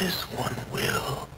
this one will.